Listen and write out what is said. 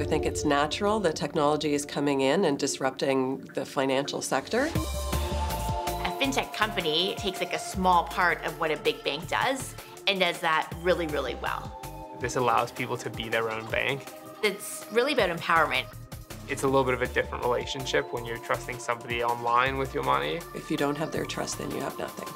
I think it's natural that technology is coming in and disrupting the financial sector. A fintech company takes like a small part of what a big bank does and does that really, really well. This allows people to be their own bank. It's really about empowerment. It's a little bit of a different relationship when you're trusting somebody online with your money. If you don't have their trust, then you have nothing.